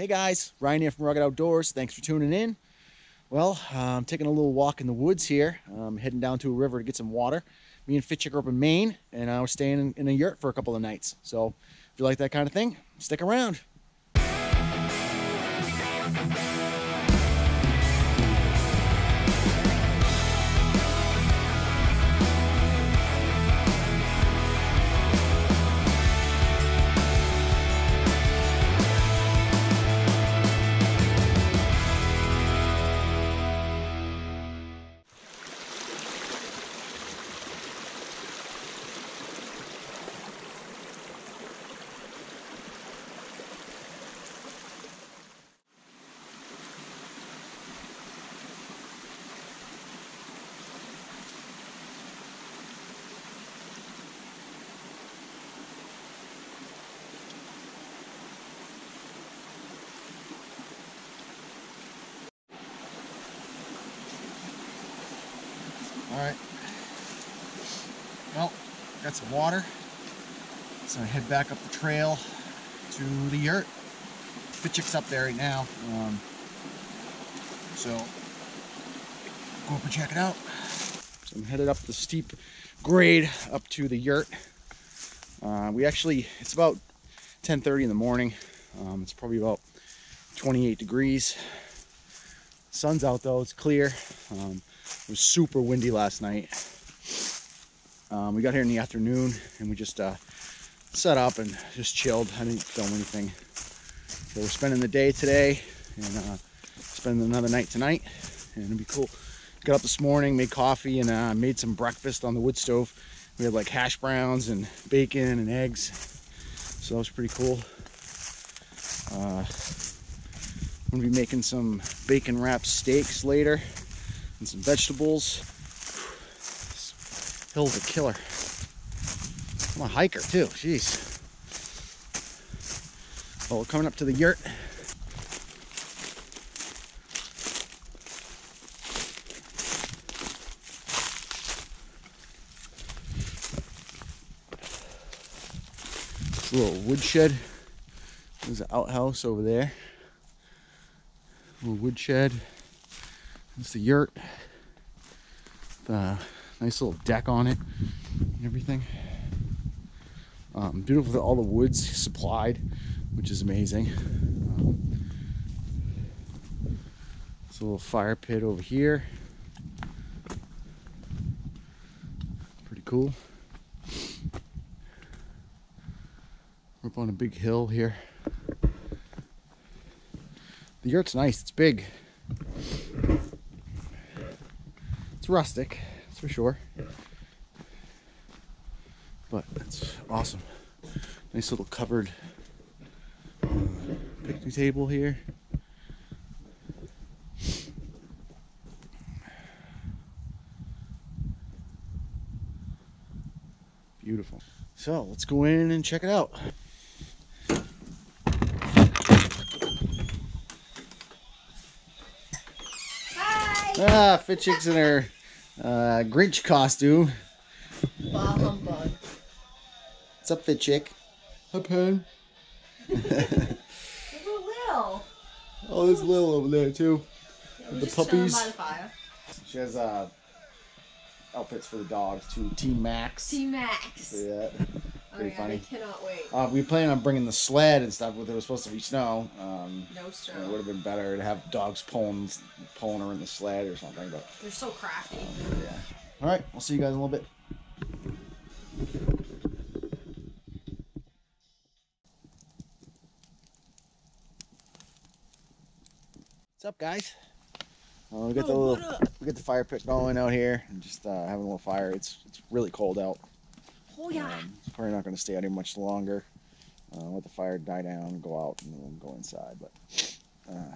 Hey guys, Ryan here from Rockett Outdoors. Thanks for tuning in. Well, uh, I'm taking a little walk in the woods here. I'm heading down to a river to get some water. Me and Fitchick are up in Maine, and I was staying in, in a yurt for a couple of nights. So if you like that kind of thing, stick around. Got some water. So I head back up the trail to the yurt. Fitchick's up there right now. Um, so go up and check it out. So I'm headed up the steep grade up to the yurt. Uh, we actually, it's about 10.30 in the morning. Um, it's probably about 28 degrees. Sun's out though, it's clear. Um, it was super windy last night. Um, we got here in the afternoon and we just uh, set up and just chilled. I didn't film anything. So we're spending the day today and uh, spending another night tonight. And it'll be cool. Got up this morning, made coffee, and uh, made some breakfast on the wood stove. We had like hash browns and bacon and eggs. So that was pretty cool. Uh, I'm gonna be making some bacon wrapped steaks later and some vegetables. Hill's a killer. I'm a hiker too, jeez. Well, we're coming up to the yurt. This little woodshed. There's an outhouse over there. Little woodshed. It's the yurt. The nice little deck on it and everything. Um, beautiful all the woods supplied, which is amazing. Um, there's a little fire pit over here. Pretty cool. We're up on a big hill here. The yurt's nice, it's big. It's rustic, for sure. But it's awesome. Nice little covered uh, picnic table here. Beautiful. So let's go in and check it out. Hi! Ah, Fitchick's in her uh, Grinch costume. Bah humbug. What's up, Fitchick? Hi, Pen. Look Lil. Oh, there's Lil over there, too. Yeah, The puppies. by the fire. She has uh, outfits for the dogs, too. Team Max. T Max. See Oh Pretty funny. I cannot wait. Uh, we plan on bringing the sled and stuff, but there was supposed to be snow. Um, No it would have been better to have dogs pulling, pulling her in the sled or something, but They're so crafty. yeah. All right, we'll see you guys in a little bit. What's up, guys? Uh, we got the Oh, little, we got the fire pit going out here, and just uh, having a little fire. It's it's really cold out. Oh yeah. Um, it's probably not going to stay out here much longer. Uh, let the fire die down, go out, and then we'll go inside. But uh,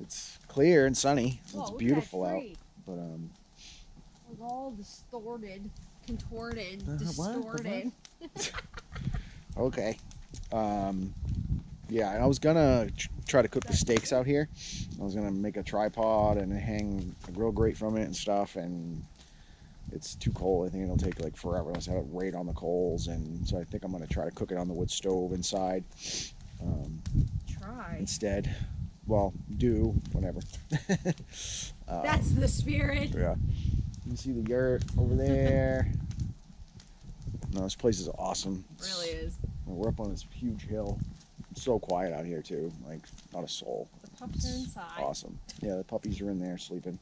it's clear and sunny, so Whoa, it's look at that beautiful out. But um, It was all distorted, contorted, Uh, what? distorted. okay. Um, yeah, and I was gonna try to cook the steaks out here. I was gonna make a tripod and hang a grill grate from it and stuff, and it's too cold. I think it'll take like forever unless I have it right on the coals, and so I think I'm gonna try to cook it on the wood stove inside. Um, Try. instead. Well, do whatever. um, That's the spirit. yeah. You can see the yurt over there. No, this place is awesome. Really is. We're up on this huge hill. It's so quiet out here too. Like not a soul. The pups are inside. Awesome. Yeah, the puppies are in there sleeping,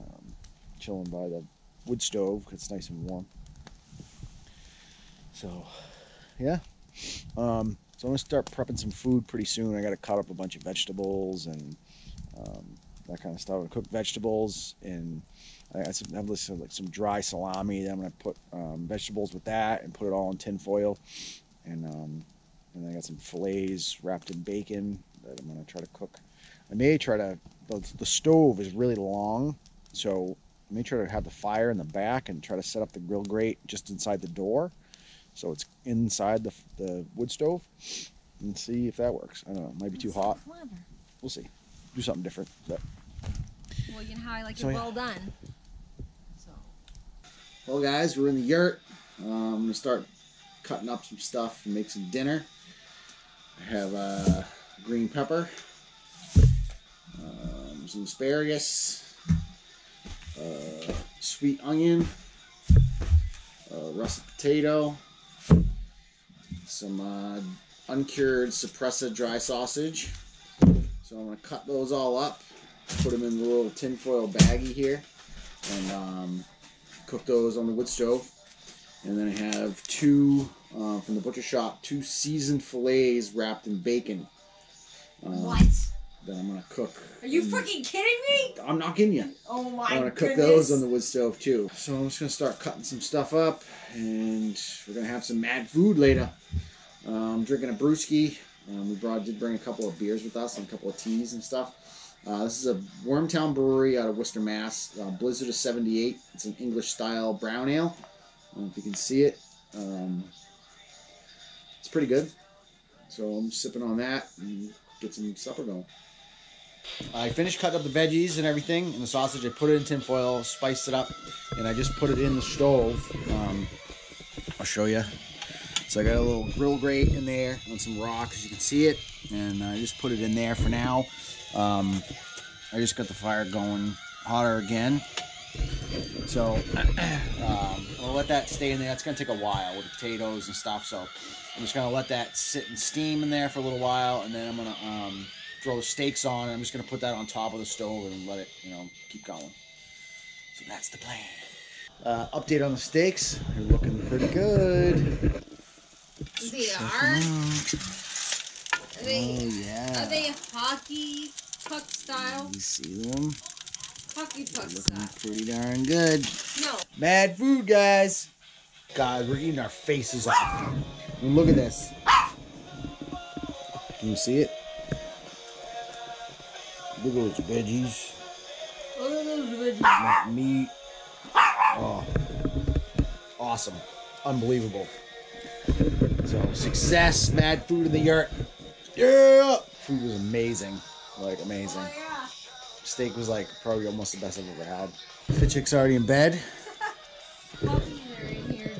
um, chilling by the wood stove 'cause it's nice and warm. So, yeah. Um, so I'm gonna start prepping some food pretty soon. I got to cut up a bunch of vegetables and um, that kind of stuff. I cook vegetables and I got some, I have like some dry salami. Then I'm gonna put um, vegetables with that and put it all in tin foil. And um, and I got some fillets wrapped in bacon that I'm gonna try to cook. I may try to. The, the stove is really long, so I may try to have the fire in the back and try to set up the grill grate just inside the door, so it's inside the the wood stove, and see if that works. I don't know. It might be too so hot. clever. We'll see. Do something different. But Well, you know how I like So, it yeah. well done. So. Well, guys, we're in the yurt. Um, I'm gonna start cutting up some stuff and make some dinner. I have uh, green pepper, um, some asparagus, uh, sweet onion, uh, russet potato, some uh, uncured suppressa dry sausage. So I'm gonna cut those all up, put them in the little tinfoil baggie here, and um, cook those on the wood stove. And then I have two uh, from the butcher shop, two seasoned fillets wrapped in bacon. Um, What? That I'm gonna cook. Are you fucking kidding me? I'm not kidding you. Oh my I'm gonna cook goodness. those on the wood stove too. So I'm just gonna start cutting some stuff up, and we're gonna have some mad food later. Uh, I'm drinking a brewski. Um, we brought did bring a couple of beers with us and a couple of teas and stuff. Uh, this is a Wormtown Brewery out of Worcester, Mass. Uh, Blizzard of '78. It's an English style brown ale. I don't know if you can see it. Um, it's pretty good. So I'm sipping on that and get some supper going. I finished cutting up the veggies and everything, and the sausage. I put it in tinfoil, spiced it up, and I just put it in the stove. Um, I'll show you. So I got a little grill grate in there on some rocks, as you can see it, and I just put it in there for now. Um, I just got the fire going hotter again. So um, I'll let that stay in there. It's gonna take a while with the potatoes and stuff. So I'm just gonna let that sit and steam in there for a little while, and then I'm gonna um, throw the steaks on. And I'm just gonna put that on top of the stove and let it, you know, keep going. So that's the plan. Uh, update on the steaks. They're looking pretty good. They are. Are they, Oh yeah. are they hockey puck style? You see them? Hockey puck Looking style. pretty darn good. No. Mad food, guys. Guys, we're eating our faces off. And look at this. Can you see it? Look at those veggies. Look at those veggies. Like meat. Oh, awesome. Unbelievable. So, success, mad food in the yurt. Yeah! Food was amazing. Like, amazing. Oh yeah. Steak was like probably almost the best I've ever had. The chick's already in bed. Are in here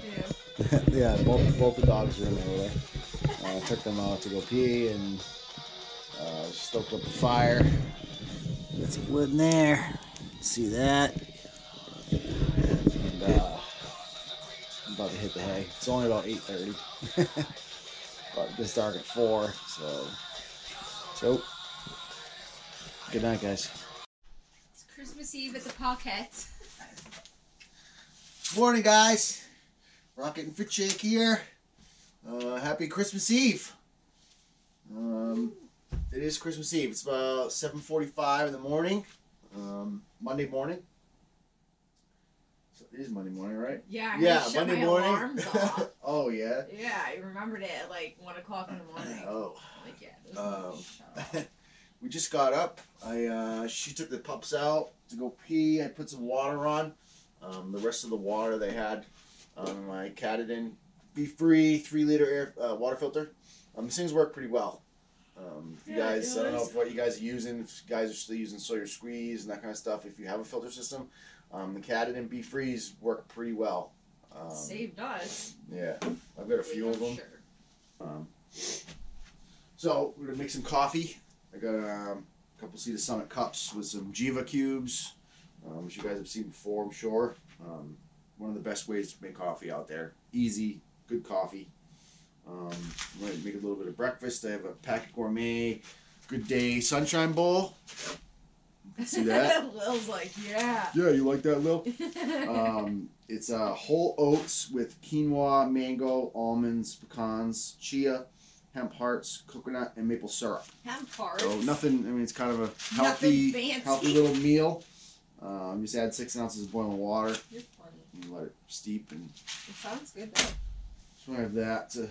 too. yeah, both both the dogs are in there. Her. Uh, took them out to go pee and uh, stoked up the fire. Got some wood in there. See that? And uh, I'm about to hit the hay. It's only about 8:30, but it gets dark at four. So, so good night, guys. It's Christmas Eve at the Pockets. Morning, guys. Rockett and Fitchick here. Uh, happy Christmas Eve. Um, it is Christmas Eve. It's about 7:45 in the morning, um, Monday morning. So it is Monday morning, right? Yeah, I yeah, Monday morning. oh yeah. Yeah, I remembered it at like one o'clock in the morning. Oh. Like yeah, Um, no we just got up. I uh, she took the pups out to go pee. I put some water on. Um, the rest of the water they had, um, I Katadyn. Be free three liter air uh, water filter. Um, these things work pretty well. Um, if you Yeah, guys, I don't know if what you guys are using. If you guys are still using Sawyer Squeeze and that kind of stuff. If you have a filter system, um, the Katadyn Be Freeze work pretty well. Um, Saved us. yeah, I've got a few of them. Sure. Um, So we're gonna make some coffee. I got um, a couple Sea to Summit cups with some Jiva cubes, um, which you guys have seen before, I'm sure. Um, one of the best ways to make coffee out there. Easy, good coffee. Um, make a little bit of breakfast. I have a Packit Gourmet Good Day Sunshine Bowl. See that? Lil's like, yeah. Yeah, you like that, Lil? um, it's uh, whole oats with quinoa, mango, almonds, pecans, chia, hemp hearts, coconut, and maple syrup. Hemp hearts. So nothing. I mean, it's kind of a healthy, healthy little meal. Um, just add six ounces of boiling water You're funny. and let it steep. And It sounds good though. so I have that. To,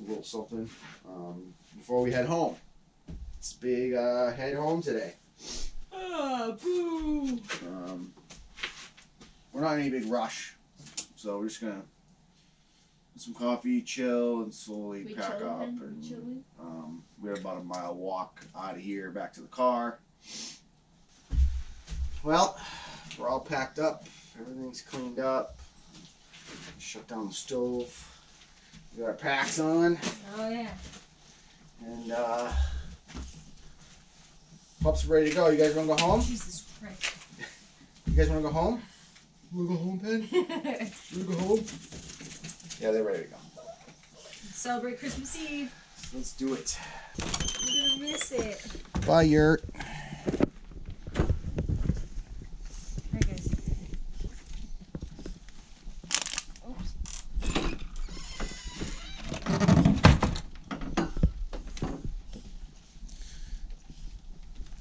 a little something um, before we head home. It's a big uh, head home today. Ah, boo. Um, we're not in any big rush, so we're just gonna get some coffee, chill, and slowly We pack chilling, up. And We chilling? um, we have about a mile walk out of here back to the car. Well, we're all packed up. Everything's cleaned up. Shut down the stove. We got our packs on, Oh yeah. and uh, pups are ready to go. You guys want to go home? Jesus Christ. You guys want to go home? Want to go home, Pen? You go home? Yeah, they're ready to go. Celebrate Christmas Eve. Let's do it. I'm gonna miss it. Bye, Yurt.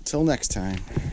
Till next time.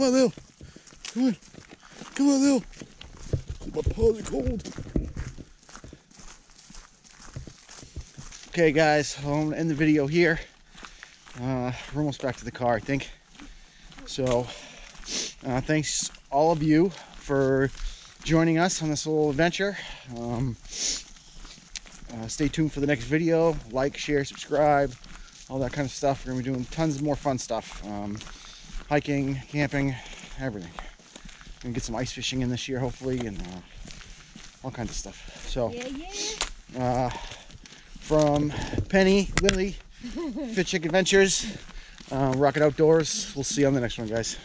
Come on, Lil. Come on. Come on, Lil. My paws are cold. Okay, guys, I'm gonna end the video here. Uh, we're almost back to the car, I think. So, uh, thanks all of you for joining us on this little adventure. Um, uh, stay tuned for the next video. Like, share, subscribe, all that kind of stuff. We're gonna be doing tons of more fun stuff. Um, hiking, camping, everything. Gonna get some ice fishing in this year, hopefully, and uh, all kinds of stuff. So, Yeah, yeah. uh, from Penny, Lily, Fit Chick Adventures, uh, Rockett Outdoors. We'll see you on the next one, guys.